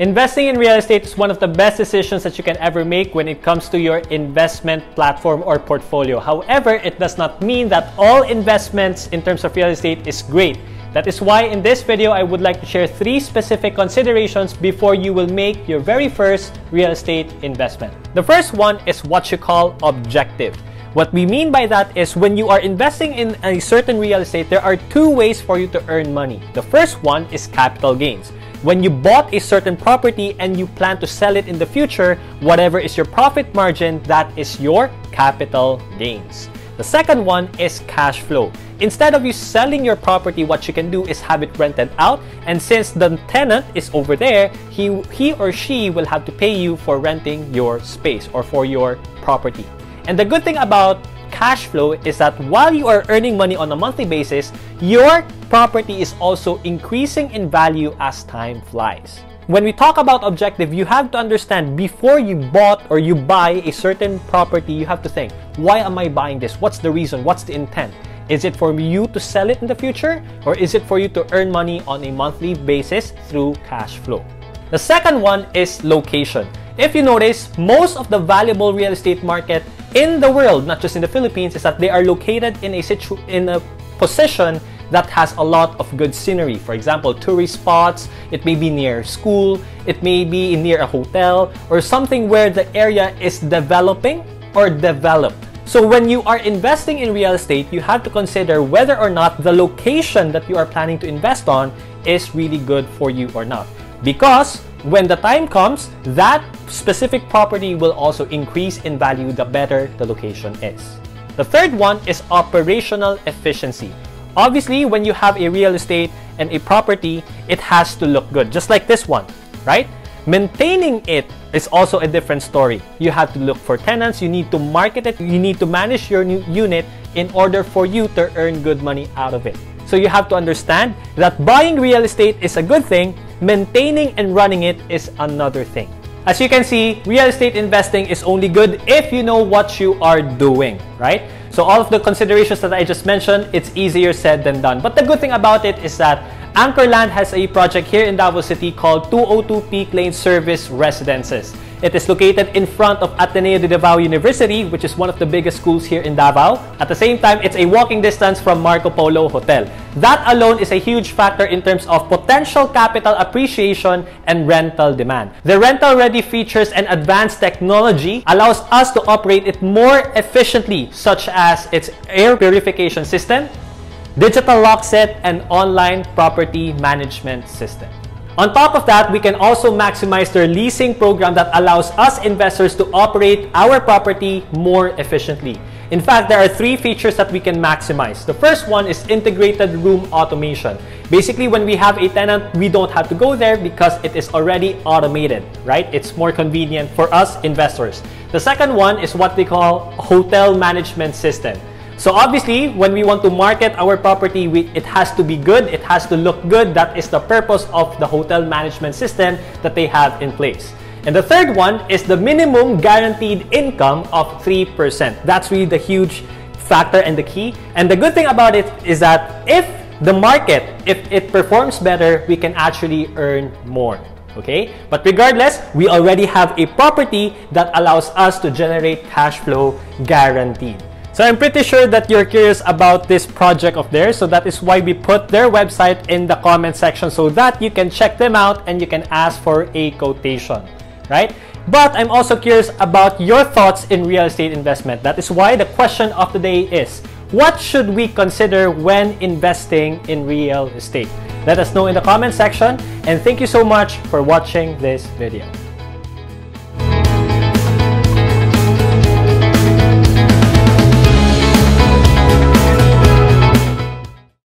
Investing in real estate is one of the best decisions that you can ever make when it comes to your investment platform or portfolio. However, it does not mean that all investments in terms of real estate is great. That is why in this video, I would like to share three specific considerations before you will make your very first real estate investment. The first one is what you call objective. What we mean by that is when you are investing in a certain real estate, there are two ways for you to earn money. The first one is capital gains. When you bought a certain property and you plan to sell it in the future, whatever is your profit margin, that is your capital gains. The second one is cash flow. Instead of you selling your property, what you can do is have it rented out. And since the tenant is over there, he, he or she will have to pay you for renting your space or for your property. And the good thing about cash flow is that while you are earning money on a monthly basis, your property is also increasing in value as time flies. When we talk about objective, you have to understand before you bought or you buy a certain property, you have to think, why am I buying this? What's the reason? What's the intent? Is it for you to sell it in the future or is it for you to earn money on a monthly basis through cash flow? The second one is location. If you notice, most of the valuable real estate market in the world, not just in the Philippines, is that they are located in a situ in a position that has a lot of good scenery. For example, tourist spots, it may be near school, it may be near a hotel, or something where the area is developing or developed. So when you are investing in real estate, you have to consider whether or not the location that you are planning to invest on is really good for you or not. Because when the time comes, that specific property will also increase in value the better the location is. The third one is operational efficiency. Obviously, when you have a real estate and a property, it has to look good, just like this one, right? Maintaining it is also a different story. You have to look for tenants, you need to market it, you need to manage your new unit in order for you to earn good money out of it. So you have to understand that buying real estate is a good thing, maintaining and running it is another thing. As you can see, real estate investing is only good if you know what you are doing, right? So all of the considerations that I just mentioned, it's easier said than done. But the good thing about it is that Anchorland has a project here in Davao City called 202 Peak Lane Service Residences. It is located in front of Ateneo de Davao University, which is one of the biggest schools here in Davao. At the same time, it's a walking distance from Marco Polo Hotel. That alone is a huge factor in terms of potential capital appreciation and rental demand. The rental-ready features and advanced technology allows us to operate it more efficiently, such as its air purification system, digital lock set, and online property management system. On top of that, we can also maximize their leasing program that allows us investors to operate our property more efficiently. In fact, there are three features that we can maximize. The first one is integrated room automation. Basically, when we have a tenant, we don't have to go there because it is already automated, right? It's more convenient for us investors. The second one is what they call hotel management system. So obviously, when we want to market our property, we, it has to be good, it has to look good. That is the purpose of the hotel management system that they have in place. And the third one is the minimum guaranteed income of 3%. That's really the huge factor and the key. And the good thing about it is that if the market, if it performs better, we can actually earn more. Okay? But regardless, we already have a property that allows us to generate cash flow guaranteed. So I'm pretty sure that you're curious about this project of theirs. So that is why we put their website in the comment section so that you can check them out and you can ask for a quotation, right? But I'm also curious about your thoughts in real estate investment. That is why the question of the day is, what should we consider when investing in real estate? Let us know in the comment section and thank you so much for watching this video.